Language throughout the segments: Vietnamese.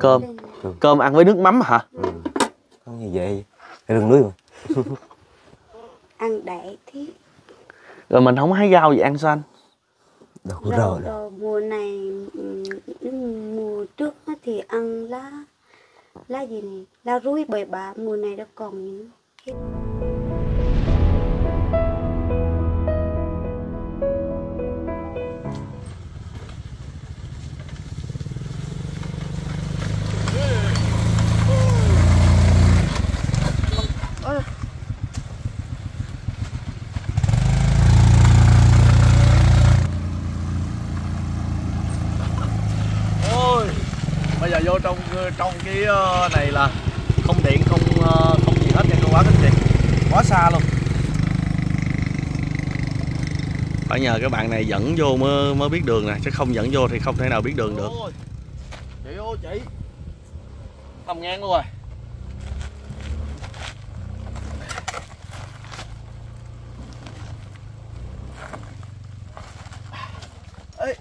cơm. Lên. cơm ăn với nước mắm hả? Ừ. Không như vậy? Rừng núi mà. Ăn đẻ thì rồi mình không hái rau gì ăn sao anh? Đâu có đâu. Đồ mùa này những mùa trước thì ăn lá lá gì này? Lá rúi bời bạ mùa này nó còn những quá xa luôn. Phải nhờ các bạn này dẫn vô mới mới biết đường nè chứ không dẫn vô thì không thể nào biết đường được. Chị ơi chị. Tầm ngang luôn rồi. Ê.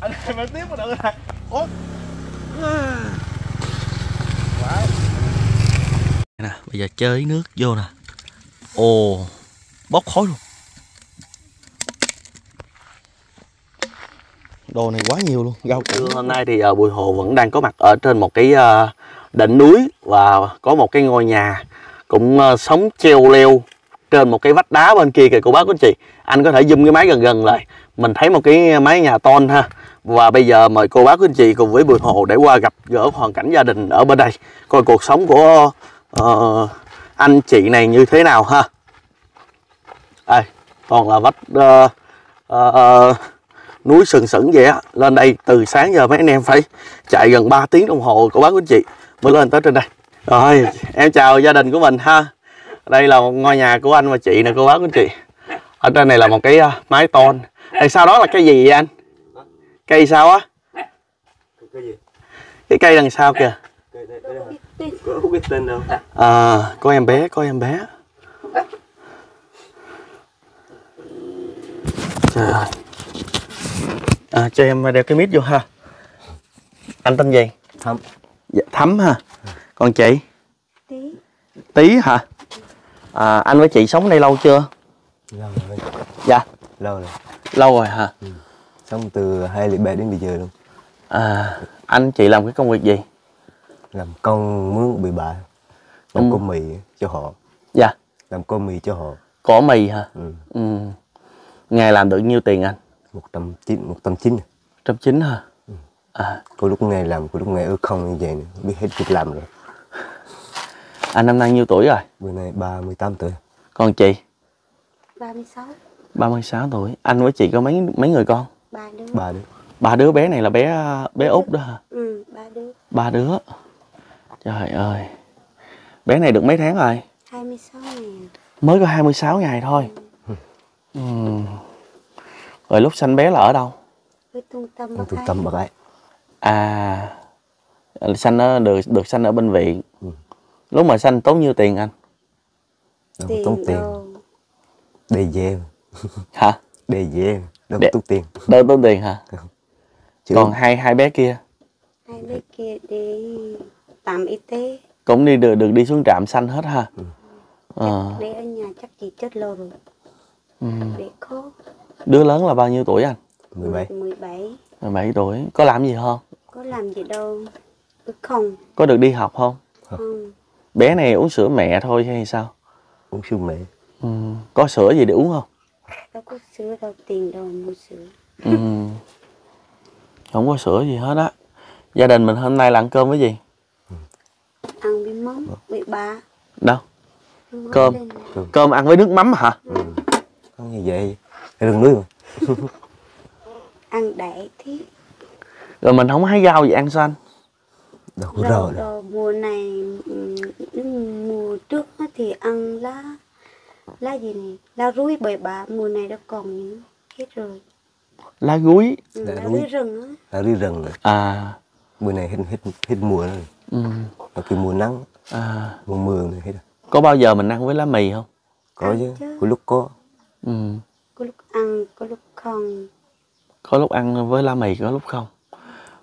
anh em em tiếp mà được rồi út quá nè bây giờ chơi nước vô nè. Ồ bốc khói luôn. Đồ này quá nhiều luôn rau củ. Hôm nay thì uh, bùi hồ vẫn đang có mặt ở trên một cái ờ, đỉnh núi và có một cái ngôi nhà cũng ờ, sống treo leo trên một cái vách đá bên kia kìa cô bác quý anh chị. Anh có thể zoom cái máy gần gần lại. Mình thấy một cái mái nhà tôn ha. Và bây giờ mời cô bác quý anh chị cùng với bùi hồ để qua gặp gỡ hoàn cảnh gia đình ở bên đây coi cuộc sống của ờ, anh chị này như thế nào ha? Đây toàn là vách ờ, ờ, núi sừng sững vậy á. Lên đây từ sáng giờ mấy anh em phải chạy gần 3 tiếng đồng hồ của bác quý chị mới lên tới trên đây. Rồi em chào gia đình của mình ha. Đây là một ngôi nhà của anh và chị nè cô bác quý chị. Ở trên này là một cái à, mái tôn. Đây sau đó là cái gì vậy anh? Cây sao á? Cái gì? cái cây đằng sau kìa Cái, cái có không biết tên đâu. À. Có em bé có em bé. Trời ơi. À, cho em đeo cái mic vô ha. Anh tên gì Thấm dạ, thắm ha. Còn chị? Tí. Tí hả? À, anh với chị sống đây lâu chưa? Lâu rồi. Dạ. Lâu rồi. Lâu rồi hả? Sống từ 2007 đến bây giờ luôn. À, anh chị làm cái công việc gì Làm công mướn bị bà Ừ. Làm con mì cho họ. Dạ. Làm con mì cho họ. Cỏ mì hả? Ừ. ừ. ngày làm được nhiêu tiền anh? 190, 190 trăm chín. Hả? À, Có lúc ngày làm, có lúc ngày ở không như vậy nữa. Biết hết việc làm rồi. Anh năm nay nhiêu tuổi rồi? Bữa nay 38 tuổi. Còn chị? 36 36 tuổi. Anh với chị có mấy mấy người con? Ba đứa. Ba đứa. Ba đứa bé này là bé bé út đó hả? Ừ ba đứa. Ba đứa Trời ơi Bé này được mấy tháng rồi? 26 ngày à. Mới có 26 ngày thôi ừ. ừ. Rồi lúc sanh bé là ở đâu? Ở trung tâm Bắc Trung tâm Bắc Ái À Sanh ở, được được sanh ở bệnh viện ừ. Lúc mà sanh tốn nhiêu tiền anh? Đâu, tốn tiền đâu. Đi về Hả? Đi về Đâu Để... tốn tiền Đâu tốn tiền hả? Chứ... Còn hai hai bé kia Hai bé kia đi tạm y tế. Cũng đi được được đi xuống trạm xanh hết ha? Ừ. à. để ở nhà chắc chị chết lâu rồi. Ừ. để khóc đứa lớn là bao nhiêu tuổi anh? 17 17 17 tuổi. Có làm gì không? Có làm gì đâu. Không. Có được đi học không? Không. Bé này uống sữa mẹ thôi hay sao? Uống sữa mẹ. Ừ. có sữa gì để uống không? Đâu có sữa đâu tiền đâu mua sữa. Ừ. không có sữa gì hết á. Gia đình mình hôm nay là ăn cơm với gì? Mắm với ba đâu? Ngon Cơm. lên. cơm ăn với nước mắm hả? Ừ. Không như vậy. Cái rừng núi mà. Ăn đẻ thì rồi mình không hái rau gì ăn sao anh? Đâu có rau đâu. đồ mùa này những mùa trước thì ăn lá lá gì này lá rúi bời bạ. Mùa này nó còn những hết rồi. Lá gúi ừ, Lá lá rúi. rúi rừng á. Là đi rừng rồi à. Mùa này hết, hết, hết mùa rồi. Ừ. Mà cái mùa nắng à. Mùa mưa này hết rồi có bao giờ mình ăn với lá mì không? Có Ăn chứ chứ. Có lúc có. Ừ. có lúc ăn có lúc không. Có lúc ăn với lá mì có lúc không?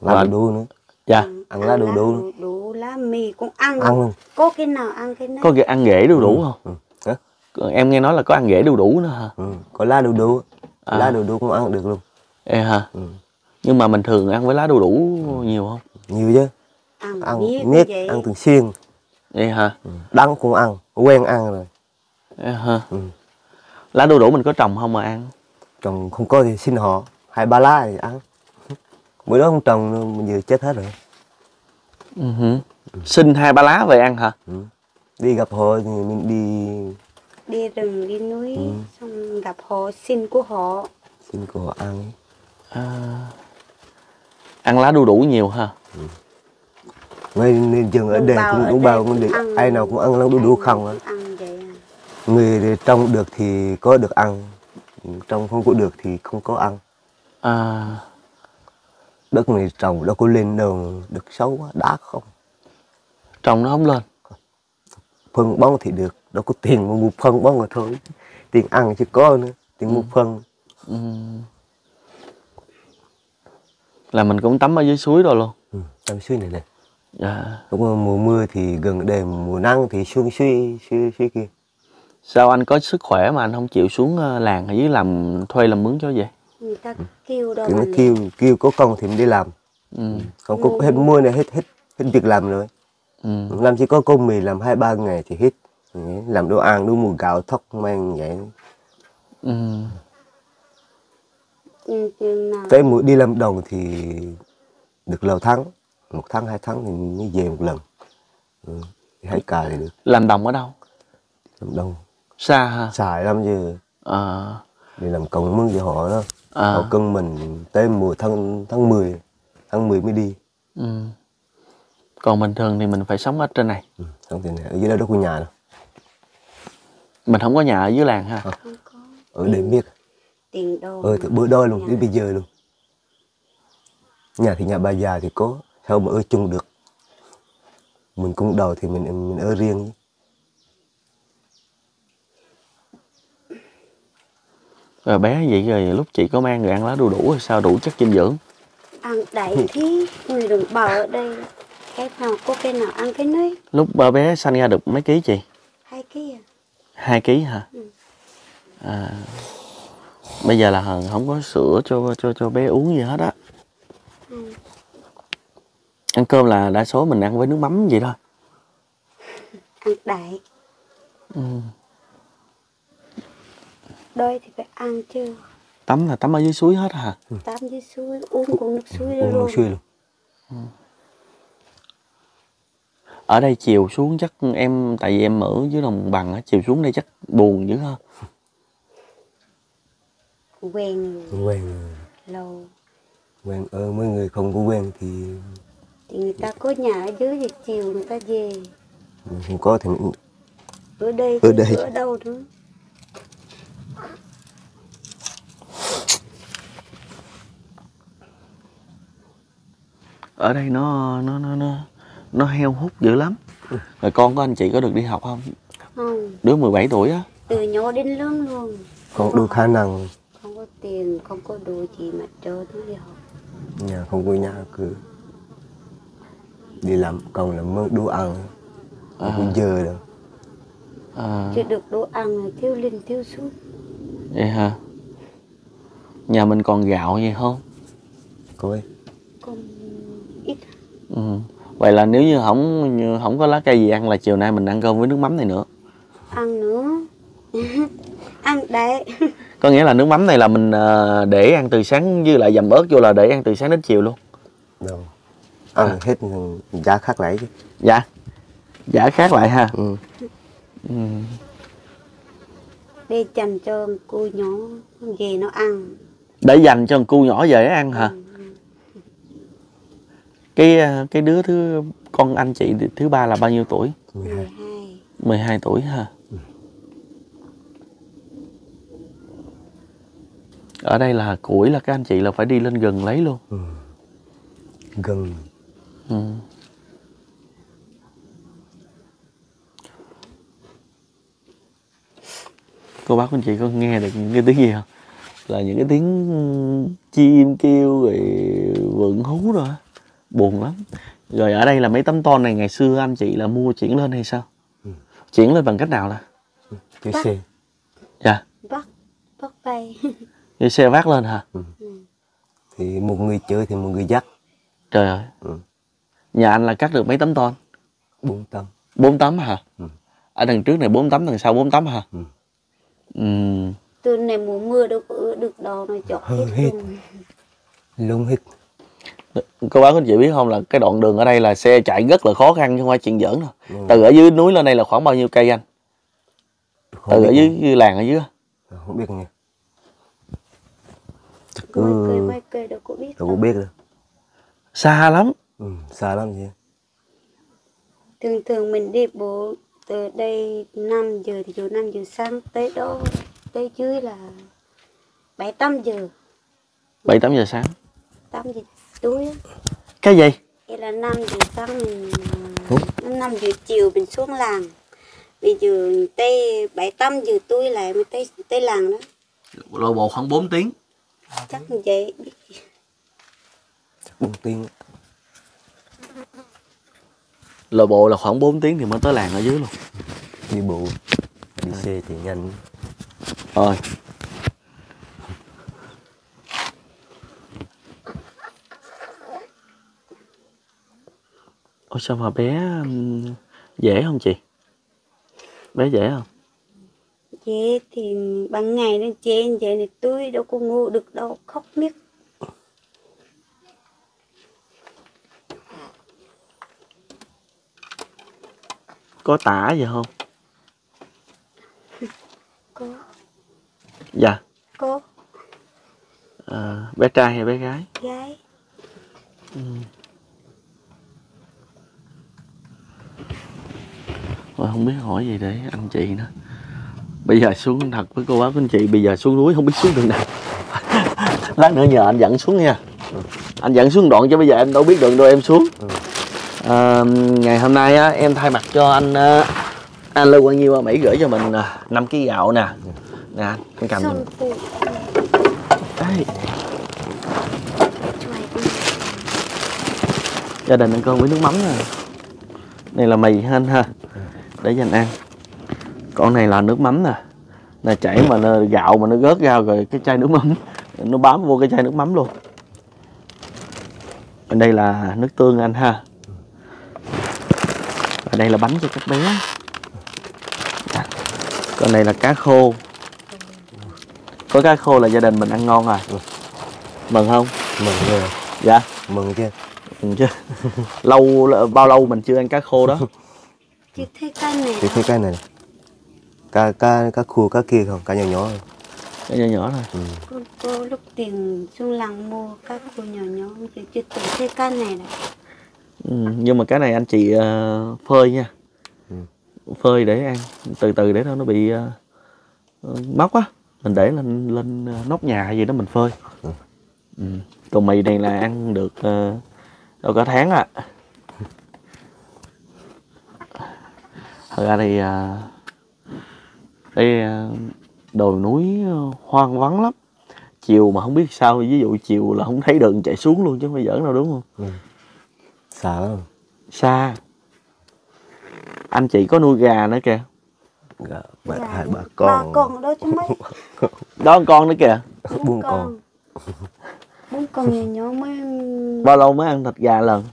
Lá Và- đu đủ nữa. Dạ. Ăn lá đu đủ đu đủ lá mì cũng ăn. Ăn luôn. Có cái nào ăn cái này có cái ăn ghẻ đu đủ không? Ừ. Hả? Còn em nghe nói là có ăn ghẻ đu đủ nữa hả? Ừ. có lá đu đủ À. lá đu đủ cũng ăn được luôn. Ê hả? Ừ. nhưng mà mình thường ăn với lá đu đủ nhiều không? Nhiều chứ. Ăn, ăn miết ăn thường xuyên Ê hả ừ. đắng cũng ăn quen ăn rồi. Ê hả ừ. lá đu đủ mình có trồng không mà ăn? Trồng không có thì xin họ. Hai ba lá thì ăn. Bữa đó không trồng mình vừa chết hết rồi. Ừ. hử. xin hai ba lá về ăn hả? Ừ. đi gặp họ thì mình đi. Đi rừng đi núi Ừ. xong gặp họ xin của họ. Xin của họ ăn. À, ăn lá đu đủ nhiều ha ngay nên chừng ở đây cũng cũng bao cũng được ai nào cũng ăn lắm đủ đủ không á. À. người thì trồng được thì có được ăn trồng không có được thì không có ăn. À, đất này trồng đâu có lên đâu được xấu quá đá không. Trồng nó không lên. Phân bón thì được đâu có tiền mà mua phân bón rồi thôi. Tiền ăn chứ có nữa tiền mua phân. Ừ. là mình cũng tắm ở dưới suối rồi luôn. Ừ. trong suối này này dạ. đúng rồi, mùa mưa thì gần đây mùa nắng thì xuống suối suối suối kia sao anh có sức khỏe mà anh không chịu xuống ờ, làng ở dưới làm thuê làm mướn cho vậy người ta kêu đâu nó mà kêu kêu có công thì mình đi làm ừ. không có hết mưa này hết hết hết việc làm rồi Ừ. làm chỉ có công mì làm hai ba ngày thì hết Đấy, làm đồ ăn đồ mùa gạo thóc mang vậy Ừ. Ừ, tới mùa đi làm đồng thì được lâu tháng một tháng hai tháng thì mới về một lần. Ừ. thì hai cà thì được. Làm đồng ở đâu? Làm đồng. Xa ha xài lắm chứ. À, đi làm công mướn cho họ đó. À, họ cân mình tới mùa tháng tháng 10 tháng 10 mới đi. Ừ. còn bình thường thì mình phải sống ở trên này. Ừ. xong thì ở dưới đó đâu có nhà đâu. Mình không có nhà ở dưới làng ha? Ờ. không có ở đây biết tiền đâu ờ từ bữa đó luôn đến bây giờ luôn. Nhà thì nhà bà già thì có sao mà ở chung được. Mình cũng đầu thì mình mình ở riêng chứ. rồi bé vậy rồi lúc chị có mang người ăn lá đu đủ thì sao? Đủ chất dinh dưỡng. Ăn đầy thì người đồng bào ở đây. Cái nào có cái nào ăn cái nấy. Lúc ba bé sanh ra được mấy ký chị? Hai cái à. Hai ký hả? Ừ. à, bây giờ là không có sữa cho cho cho bé uống gì hết á. Ăn cơm là đa số mình ăn với nước mắm vậy thôi. Ăn đại ừ. đôi thì phải ăn chứ tắm là tắm ở dưới suối hết hả? Tắm dưới suối uống cũng nước suối đó uống nước luôn. suối luôn. Ở đây chiều xuống chắc em tại vì em ở dưới đồng bằng á chiều xuống đây chắc buồn dữ ha quen. Quen. Lâu. Quen ở mấy người không có quen thì thì người ta có nhà ở dưới thì chiều người ta về. Không có thì mình ở đây Ở đây. ở đâu nữa ở đây nó nó nó nó nó heo hút dữ lắm. Rồi con của anh chị có được đi học không? Không. Đứa 17 tuổi á. Từ nhỏ đến lớn luôn. Không đủ khả năng. Không có tiền không có đồ gì mà cho nó đi học. Nhà không có nhà cứ đi làm còn là mướn đủ ăn không có giờ đâu à, chưa được đồ ăn thiếu linh thiếu suốt vậy hả? Nhà mình còn gạo gì không? Có ấy còn ít. Ừ. vậy là nếu như không như không có lá cây gì ăn là chiều nay mình ăn cơm với nước mắm này nữa. Ăn nữa. Ăn đấy. Có nghĩa là nước mắm này là mình ờ, để ăn từ sáng với lại dầm ớt vô là để ăn từ sáng đến chiều luôn. Đâu ăn hết giá khác lại chứ. Dạ. Dạ khác lại ha. Ừ. ừ. để dành cho cô nhỏ về nó ăn. Để dành cho con cu nhỏ về ăn hả? Cái ờ, cái đứa thứ con anh chị thứ ba là bao nhiêu tuổi? 12 12 12 tuổi ha. Ở đây là củi là các anh chị là phải đi lên gần lấy luôn. Ừ. gần ừ. cô bác anh chị có nghe được những cái tiếng gì không? Là những cái tiếng chim kêu rồi vượn hú rồi buồn lắm. Rồi ở đây là mấy tấm ton này ngày xưa anh chị là mua chuyển lên hay sao? Chuyển lên bằng cách nào là? Cái Bác. xe. Dạ. Bắt bắt bay đi xe vác lên hả? Thì một người chơi thì một người dắt. Trời ơi. Ừ. nhà anh là cắt được mấy tấm ton bốn tấm. Bốn tấm hả? Ừ. ở đằng trước này bốn tấm đằng sau bốn tấm hả? Ừ. Ừm, từ này mùa mưa đâu có được đâu nó chọt Hư hết hết. luôn lung hết cô bác anh chị biết không là cái đoạn đường ở đây là xe chạy rất là khó khăn chứ không phải chuyện giỡn đâu. Ừ. từ ở dưới núi lên đây là khoảng bao nhiêu cây anh? Không từ ở dưới, dưới làng ở dưới không biết mấy cây ừ, mấy cây đâu có biết đâu. có biết đâu. Xa lắm ừ, xa lắm chứ thường thường mình đi bộ từ đây 5 giờ thì dù 5 giờ sáng tới đó tới dưới là 7 8 giờ. Bảy tám giờ sáng. 8 giờ tối. Á. cái gì? Vậy là 5 giờ sáng mình à, 5 giờ chiều mình xuống làng. Bây giờ tới 7 8 giờ tối lại mới tới tới làng đó. Lộ bộ khoảng 4 tiếng. Chắc như vậy. Bốn tiếng lộ bộ là khoảng 4 tiếng thì mới tới làng ở dưới luôn đi bộ đi xe thì nhanh rồi Ôi sao mà bé dễ không chị? Bé dễ không? chế thì ban ngày nó như vậy thì tôi đâu có ngủ được đâu khóc miết Có tả gì không? có Dạ. có À, bé trai hay bé gái? gái Rồi không biết hỏi gì để anh chị nữa. Bây giờ xuống thật với cô bác anh chị, bây giờ xuống núi không biết xuống đường nào. Lát nữa nhờ anh dẫn xuống nha. Anh dẫn xuống đoạn chứ bây giờ em đâu biết đường đâu em xuống. À, ngày hôm nay á, em thay mặt cho anh à, anh Lê Quang Nhiêu ở Mỹ gửi cho mình à, 5 kg gạo nè. Nè, anh cầm giùm. gia đình ăn cơm với nước mắm nè. Này là mì anh ha. Để dành ăn. Còn này là nước mắm nè. Nè chảy mà nó, gạo mà nó rớt ra rồi cái chai nước mắm nó bám vô cái chai nước mắm luôn. Bên đây là nước tương anh ha. Đây là bánh cho các bé. Dạ. Còn này là cá khô. Có cá khô là gia đình mình ăn ngon rồi. Mừng không? mừng rồi Dạ. mừng chứ Mừng chứ. lâu bao lâu mình chưa ăn cá khô đó. chứ thấy cái này thì thấy cái này này. cá cá cá khô cá kia không cá nhỏ nhỏ thôi. Cái nhỏ nhỏ thôi. ừ. có, có lúc tiền xuống làng mua các cô nhỏ nhỏ chứ chưa từng thấy cái này đâu Ừ, nhưng mà cái này anh chị ờ, phơi nha Ừ. phơi để ăn từ từ để nó nó bị ờ, móc á mình để lên lên ờ, nóc nhà hay gì đó mình phơi Ừ. ừ. còn mì này là ăn được ờ, đâu cả tháng à thật ra thì ờ, đây ờ, đồi núi hoang vắng lắm chiều mà không biết sao ví dụ chiều là không thấy đường chạy xuống luôn chứ không phải giỡn đâu đúng không xa lắm xa anh chị có nuôi gà nữa kìa. Gà, bà, Dạ, hai bà ba con con đó chứ mấy. Đó con con nữa kìa. Bốn con. bốn con. Nhỏ nhỏ mới bao lâu mới ăn thịt gà lần?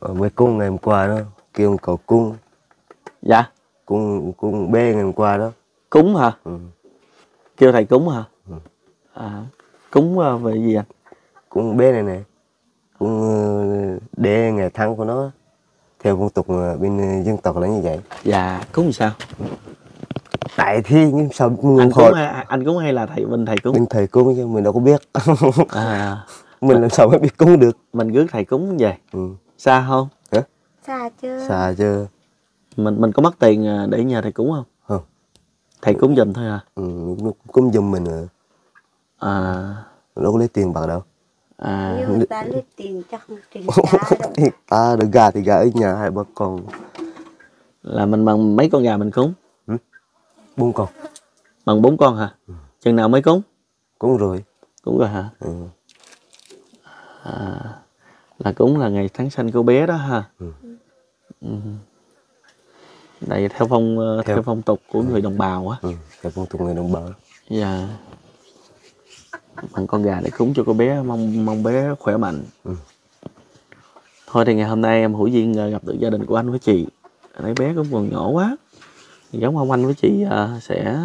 Ở với cung ngày hôm qua đó kêu cậu cung dạ. Cung cung bê ngày hôm qua đó. Cúng hả? Ừ. kêu thầy cúng hả? Ừ. à cúng ờ, về gì anh cung bê này này cung ờ, đê ngày tháng của nó theo phong tục ờ, bên ờ, dân tộc là như vậy. Dạ cúng sao? Tại thi nhưng sao anh cúng hồi hay anh cúng hay là thầy mình thầy cúng? Bên thầy cung chứ mình đâu có biết. À. Mình làm sao mới biết cung được? Mình rước thầy cúng về. Ừ. xa không? Xa chưa? Xa chưa? Mình mình có mất tiền để nhờ thầy cúng không? Không. Thầy cúng giùm thôi à ừ. nó cũng giùm mình rồi. À. Đâu có lấy tiền bạc đâu à ta lấy tiền chắc không tiền trả đâu. Ta được gà thì gà ở nhà hai ba con. Là mình bằng mấy con gà mình cúng? Bốn con. Bằng bốn con hả? Chừng nào mới cúng? Cũng rồi. Cúng rồi hả? Ừ. à là cũng là ngày tháng sinh cô bé đó ha. Ừ. Ừ. đây theo phong ờ, theo, Theo- phong tục của người đồng bào á. Ừ. theo phong tục người đồng bào. Dạ bằng con gà để cúng cho cô bé mong mong bé khỏe mạnh. Ừ. thôi thì ngày hôm nay em hữu duyên ờ, gặp được gia đình của anh với chị. Thấy bé cũng còn nhỏ quá. Giống ông anh với chị ờ, sẽ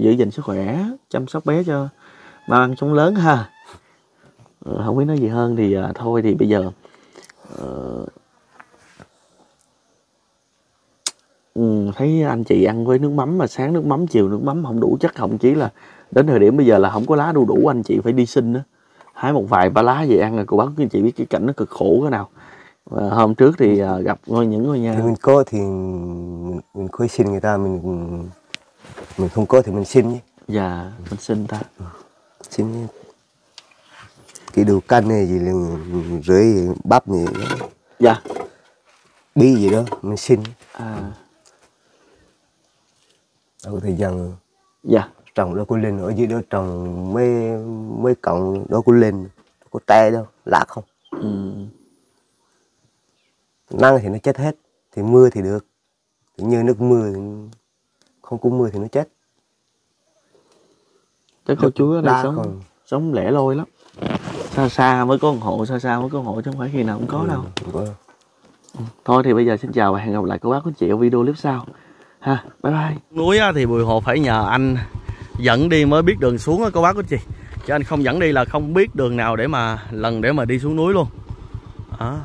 giữ gìn sức khỏe chăm sóc bé cho bao ăn sống lớn ha. Ờ, không biết nói gì hơn thì thôi thì bây giờ ừ, thấy anh chị ăn với nước mắm mà sáng nước mắm chiều nước mắm không đủ chắc thậm chí là đến thời điểm bây giờ là không có lá đu đủ anh chị phải đi xin nữa hái một vài ba lá về ăn rồi cô bác anh chị biết cái cảnh nó cực khổ cái nào. Và hôm trước thì ờ, gặp ngôi những ngôi nhà. Thì mình có thì mình, mình xin người ta mình mình không có thì mình xin nhé. Dạ mình xin ta. Xin nhé. cái đồ canh này gì là rưỡi bắp gì đó, dạ. Bí gì đó mình xin. À. Đâu có thời gian dạ trồng đâu có lên ở dưới đó trồng mấy mấy cọng đâu có lên đâu có tre đâu lá không? Ừ. nắng thì nó chết hết thì mưa thì được. Thì như nước mưa thì không có mưa thì nó chết. Chắc cô chú ở đây Đa sống còn- sống lẻ loi lắm. Xa xa mới có một hộ xa xa mới có một hộ chứ không phải khi nào cũng có đâu. Không có. Thôi thì bây giờ xin chào và hẹn gặp lại cô bác quý chị ở video clip sau. Ha bye bye. Núi á, thì bùi hồ phải nhờ anh dẫn đi mới biết đường xuống á, cô bác quý chị. Chứ anh không dẫn đi là không biết đường nào để mà lần để mà đi xuống núi luôn. Đó.